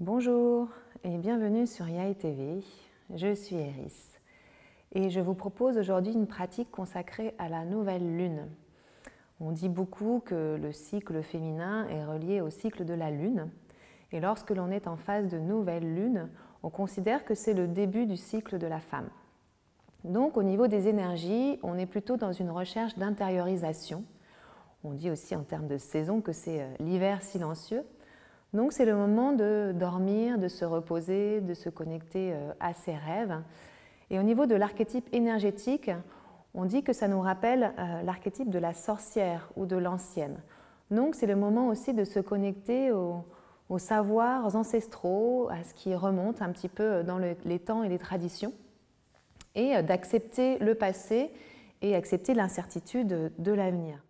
Bonjour et bienvenue sur Yai TV. Je suis Eris et je vous propose aujourd'hui une pratique consacrée à la nouvelle lune. On dit beaucoup que le cycle féminin est relié au cycle de la lune et lorsque l'on est en phase de nouvelle lune, on considère que c'est le début du cycle de la femme. Donc au niveau des énergies, on est plutôt dans une recherche d'intériorisation. On dit aussi en termes de saison que c'est euh, l'hiver silencieux donc c'est le moment de dormir, de se reposer, de se connecter euh, à ses rêves. Et au niveau de l'archétype énergétique, on dit que ça nous rappelle euh, l'archétype de la sorcière ou de l'ancienne. Donc c'est le moment aussi de se connecter aux, savoirs ancestraux, à ce qui remonte un petit peu dans les temps et les traditions, et euh, d'accepter le passé et accepter l'incertitude de l'avenir.